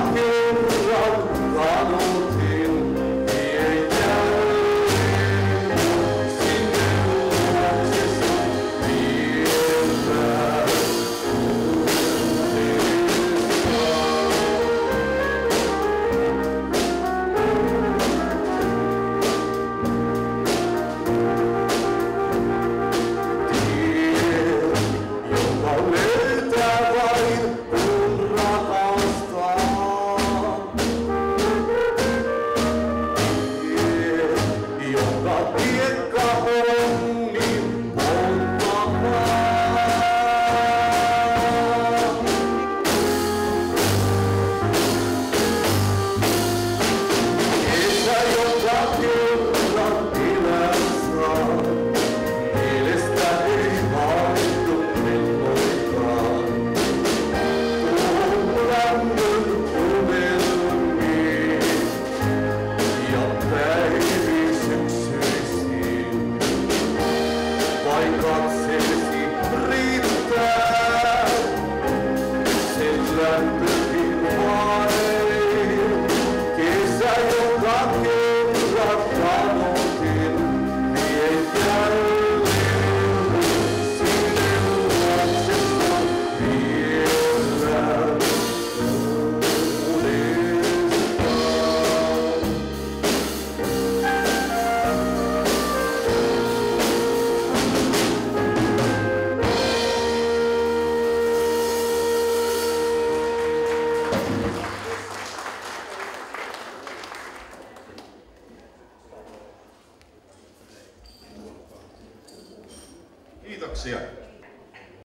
joka kerran Yeah. Kiitoksia.